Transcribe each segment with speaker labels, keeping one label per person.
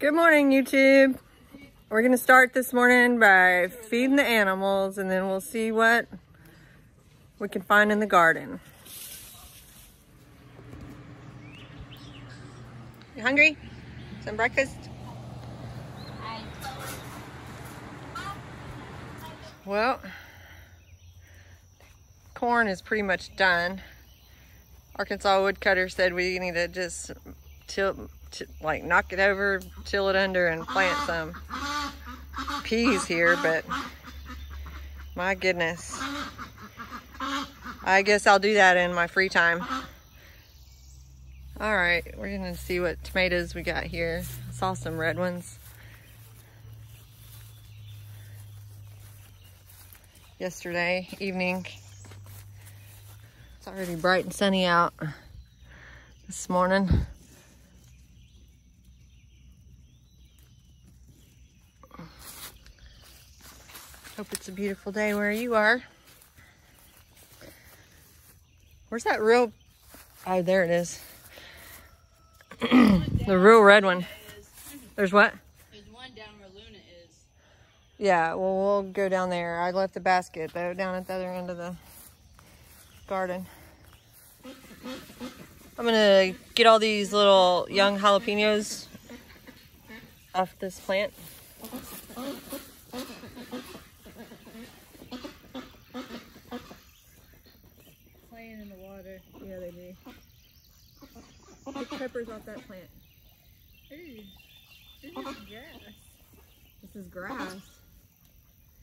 Speaker 1: Good morning, YouTube. We're gonna start this morning by feeding the animals and then we'll see what we can find in the garden. You hungry? Some breakfast? Well, corn is pretty much done. Arkansas woodcutter said we need to just till, like knock it over, till it under and plant some peas here, but my goodness. I guess I'll do that in my free time. All right, we're gonna see what tomatoes we got here. I saw some red ones. Yesterday evening. It's already bright and sunny out this morning. Hope it's a beautiful day where you are. Where's that real, oh, there it is. the real red one. There's what?
Speaker 2: There's one down where Luna is.
Speaker 1: Yeah, well, we'll go down there. I left the basket though down at the other end of the garden. I'm gonna get all these little young jalapenos off this plant. Yeah, they do. Get peppers off that plant.
Speaker 2: Ooh, this is grass.
Speaker 1: This is grass.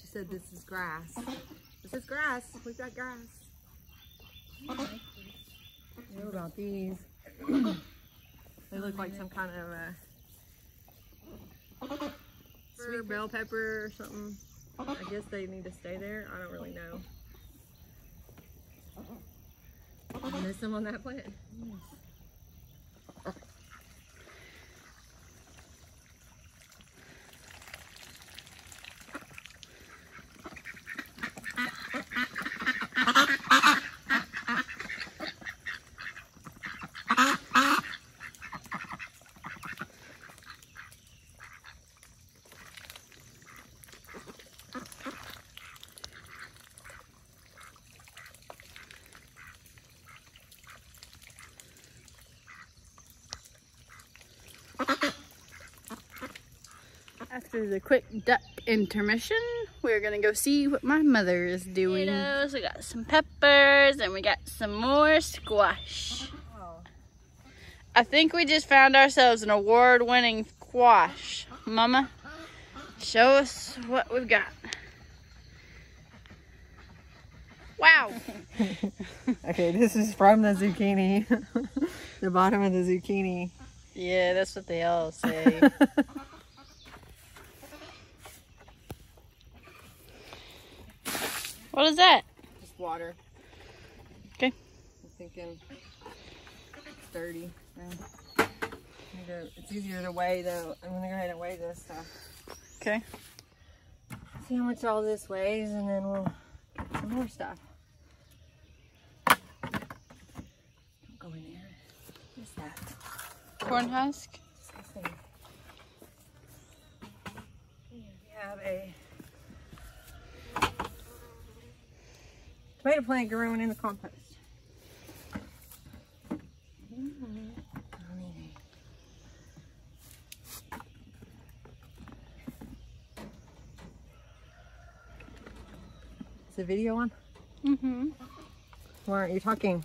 Speaker 1: She said this is grass. This is grass. We've got grass. What about these? they look like some kind of uh, a sweet bell pepper or something. I guess they need to stay there. I don't really know. Miss them on that plant.
Speaker 2: After the quick duck intermission, we're gonna go see what my mother is doing. Potatoes, we got some peppers, and we got some more squash. I think we just found ourselves an award-winning squash. Mama, show us what we've got. Wow.
Speaker 1: Okay, this is from the zucchini. the bottom of the zucchini.
Speaker 2: yeah, that's what they all say. what is that?
Speaker 1: Just water.
Speaker 2: Okay.
Speaker 1: I'm thinking it's dirty. Yeah. Need to- It's easier to weigh though. I'm gonna go ahead and weigh this stuff.
Speaker 2: Okay.
Speaker 1: See how much all this weighs and then we'll get some more stuff. Don't go in there. What's that?
Speaker 2: Corn husk.
Speaker 1: We have a tomato plant growing in the compost. Is the video on?
Speaker 2: Mm-hmm.
Speaker 1: Why aren't you talking?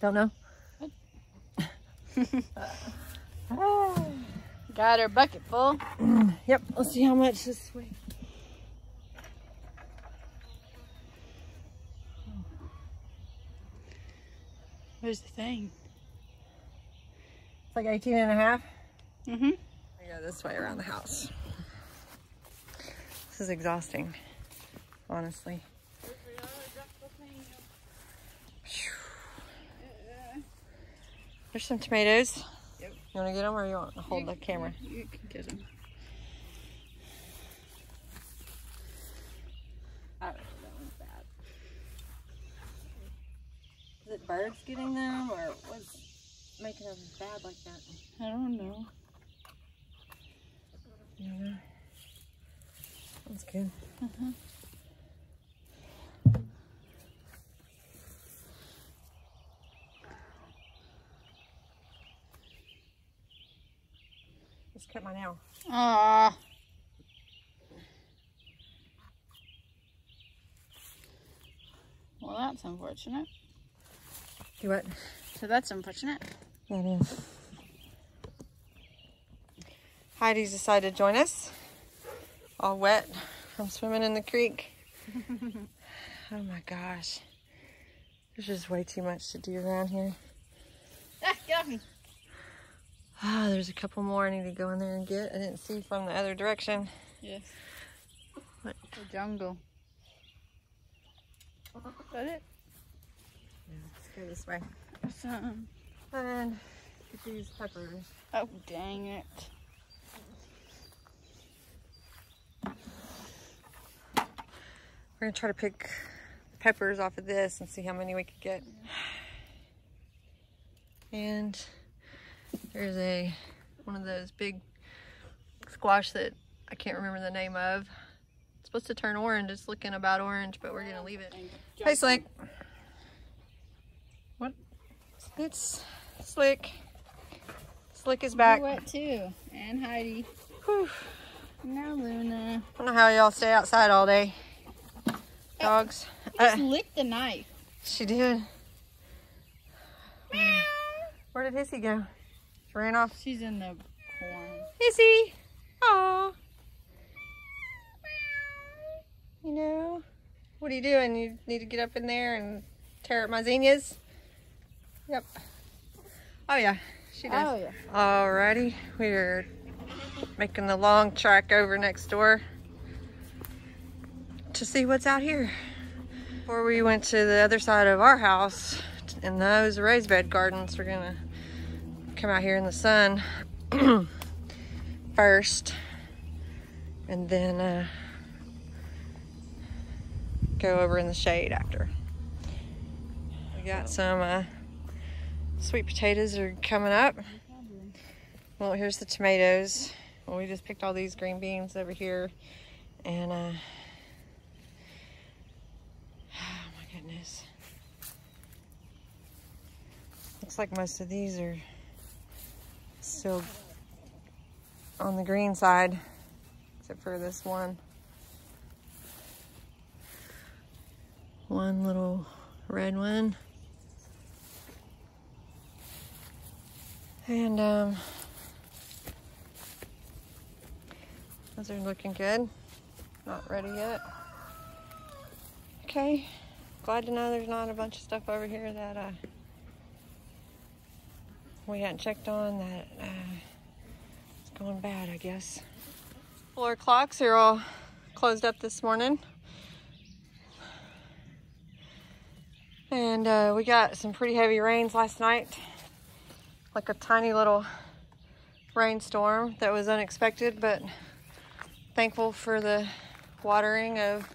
Speaker 1: Don't know? Ah.
Speaker 2: Got her bucket full.
Speaker 1: Yep, let's see how much this weighs.
Speaker 2: Where's the thing?
Speaker 1: It's like 18 and a half.
Speaker 2: Mm-hmm.
Speaker 1: I go this way around the house. This is exhausting, honestly. There's some tomatoes. You want to get him or you want to hold the camera?
Speaker 2: You can get them. I don't know, that one's bad.
Speaker 1: Is it birds getting them or what's making them bad like that?
Speaker 2: I don't know.
Speaker 1: Yeah. That's good.
Speaker 2: Uh
Speaker 1: Just cut my nail.
Speaker 2: Ah. Well, that's unfortunate.
Speaker 1: Do what?
Speaker 2: So that's unfortunate.
Speaker 1: That is. Heidi's decided to join us. All wet from swimming in the creek. oh my gosh. There's just way too much to do around here.
Speaker 2: Ah, get off me.
Speaker 1: Ah, there's a couple more I need to go in there and get. I didn't see from the other direction.
Speaker 2: Yes.
Speaker 1: What?
Speaker 2: The jungle. Is that it?
Speaker 1: Yeah, let's go this way.
Speaker 2: Awesome.
Speaker 1: And get these peppers.
Speaker 2: Oh, dang it.
Speaker 1: We're gonna try to pick peppers off of this and see how many we could get. And there's a one of those big squash that I can't remember the name of. It's supposed to turn orange. It's looking about orange, but we're gonna leave it. Hey, Slick. What? It's Slick. Slick is back.
Speaker 2: You're wet too. And Heidi.
Speaker 1: Whew.
Speaker 2: Now Luna.
Speaker 1: I don't know how y'all stay outside all day. Dogs.
Speaker 2: Just
Speaker 1: Uh,
Speaker 2: licked the knife.
Speaker 1: she did. Where did Hissy go? Ran off.
Speaker 2: She's in the corn.
Speaker 1: Is he? Aw. You know, what are you doing? You need to get up in there and tear up my zinnias? Yep. Oh yeah, she does.
Speaker 2: Oh, yeah.
Speaker 1: Alrighty, we're making the long trek over next door to see what's out here. Before we went to the other side of our house in those raised bed gardens, we're gonna come out here in the sun first and then uh, go over in the shade after. We got some uh, sweet potatoes are coming up. Well, here's the tomatoes. Well, we just picked all these green beans over here and uh, oh my goodness. Looks like most of these are still on the green side, except for this one. One little red one. And um, those are looking good. Not ready yet. Okay, glad to know there's not a bunch of stuff over here that uh, we hadn't checked on that uh, it's going bad, I guess. Four o'clocks are all closed up this morning. And uh, we got some pretty heavy rains last night. Like a tiny little rainstorm that was unexpected, but thankful for the watering of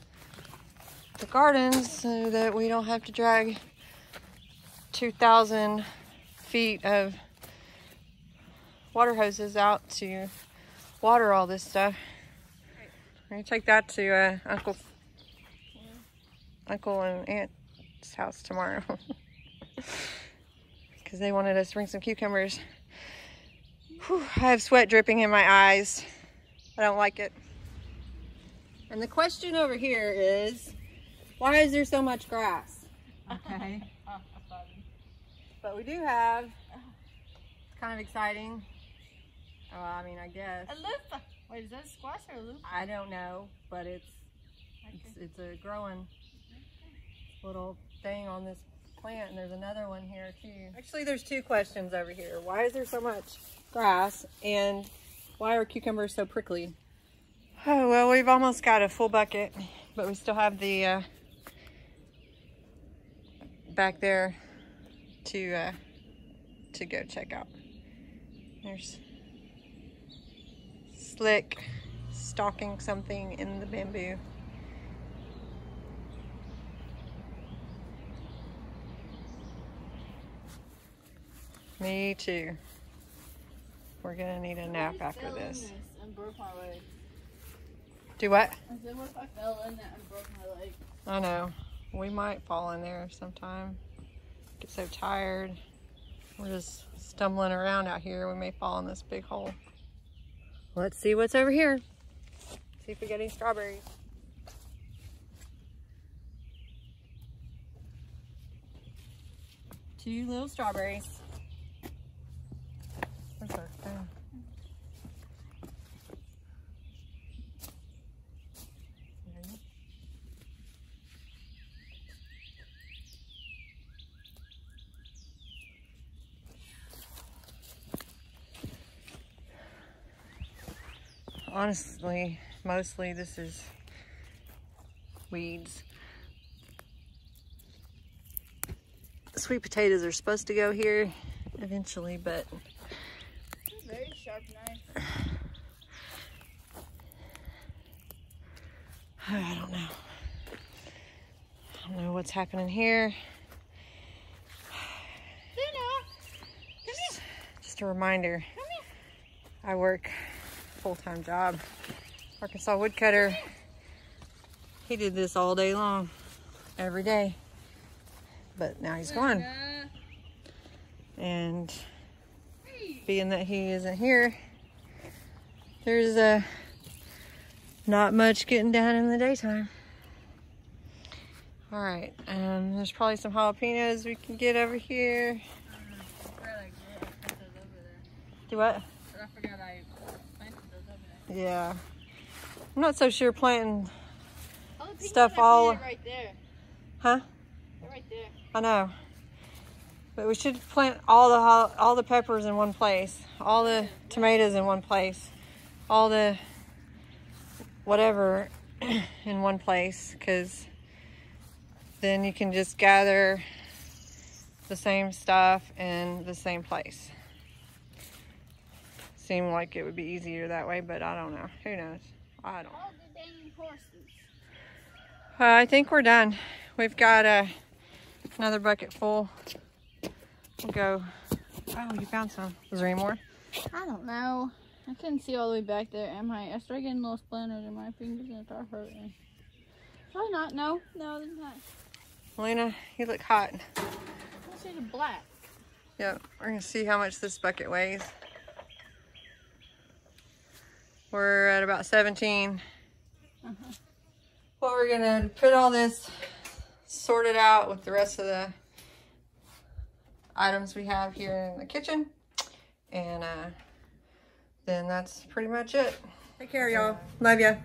Speaker 1: the gardens so that we don't have to drag 2,000 feet of water hoses out to water all this stuff. We're gonna take that to uh, Uncle, Uncle and Aunt's house tomorrow because they wanted us to bring some cucumbers. Whew, I have sweat dripping in my eyes. I don't like it. And the question over here is, why is there so much grass? Okay. But we do have, it's kind of exciting. Oh, I mean, I guess.
Speaker 2: A loofah. Wait, is that a squash or a loofah?
Speaker 1: I don't know, but it's, it's, it's a growing little thing on this plant, and there's another one here too. Actually, there's two questions over here. Why is there so much grass, and why are cucumbers so prickly? Oh, well, we've almost got a full bucket, but we still have the uh, back there to uh, to go check out. There's Slick stalking something in the bamboo. Me too. We're gonna need a nap after this.
Speaker 2: And broke my leg.
Speaker 1: Do what?
Speaker 2: I said, what if I fell in that and broke my leg?
Speaker 1: I know. We might fall in there sometime. Get so tired. We're just stumbling around out here. We may fall in this big hole. Let's see what's over here. See if we get any strawberries. Two little strawberries. Where's our phone? Honestly, mostly this is weeds. Sweet potatoes are supposed to go here eventually, but
Speaker 2: very sharp knife.
Speaker 1: I don't know. I don't know what's happening here. Just, just a reminder. I work full-time job. Arkansas woodcutter. He did this all day long, every day. But now he's gone. And being that he isn't here, there's uh, not much getting done in the daytime. All right, um, there's probably some jalapenos we can get over here. Do what?
Speaker 2: I forgot I
Speaker 1: yeah. I'm not so sure planting
Speaker 2: oh,
Speaker 1: stuff all
Speaker 2: right there.
Speaker 1: Huh?
Speaker 2: They're right there.
Speaker 1: I know. But we should plant all the all the peppers in one place, all the tomatoes in one place, all the whatever in one place cuz then you can just gather the same stuff in the same place seem like it would be easier that way, but I don't know. Who knows? I don't. Uh, I think we're done. We've got uh, another bucket full. We'll go. Oh, you found some. Is there any more?
Speaker 2: I don't know. I couldn't see all the way back there. Am I? I started getting a little splinters in my fingers and it started hurting. Why not? No, no, there's not.
Speaker 1: Lena, you look hot.
Speaker 2: Let's see the black.
Speaker 1: Yep, we're gonna see how much this bucket weighs. We're at about 17. Uh -huh. Well, we're gonna put all this sorted out with the rest of the items we have here in the kitchen. And uh, then that's pretty much it. Take care, y'all. Love ya.